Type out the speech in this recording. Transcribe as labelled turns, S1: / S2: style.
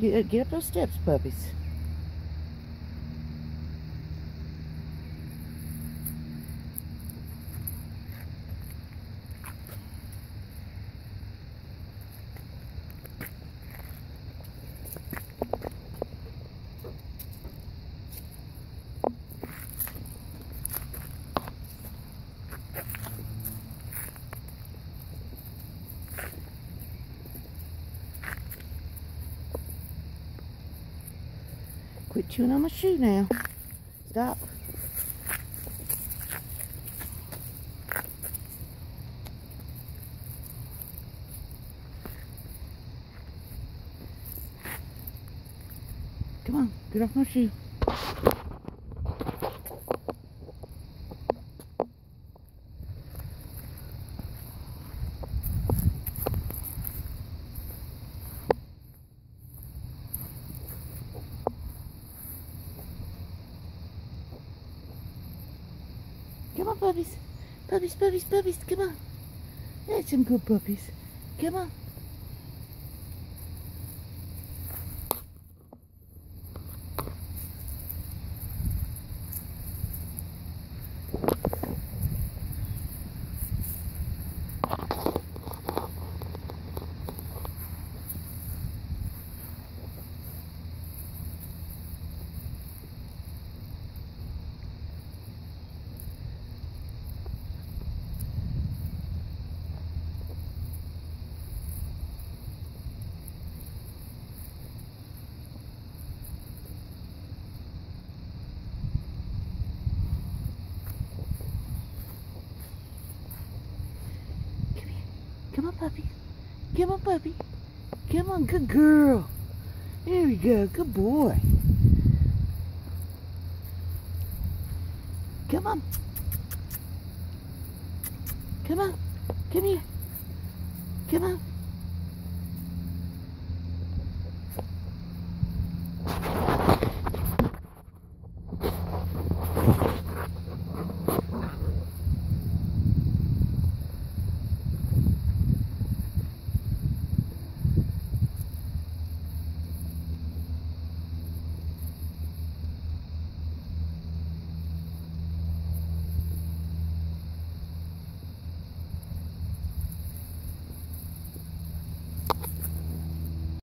S1: Get, get up those steps, puppies. Quit chewing on my shoe now. Stop. Come on, get off my shoe. Come on, puppies. Puppies, puppies, puppies, come on. That's some good puppies. Come on. Come on, puppy. Come on, puppy. Come on, good girl. There we go. Good boy. Come on. Come on. Come here. Come on.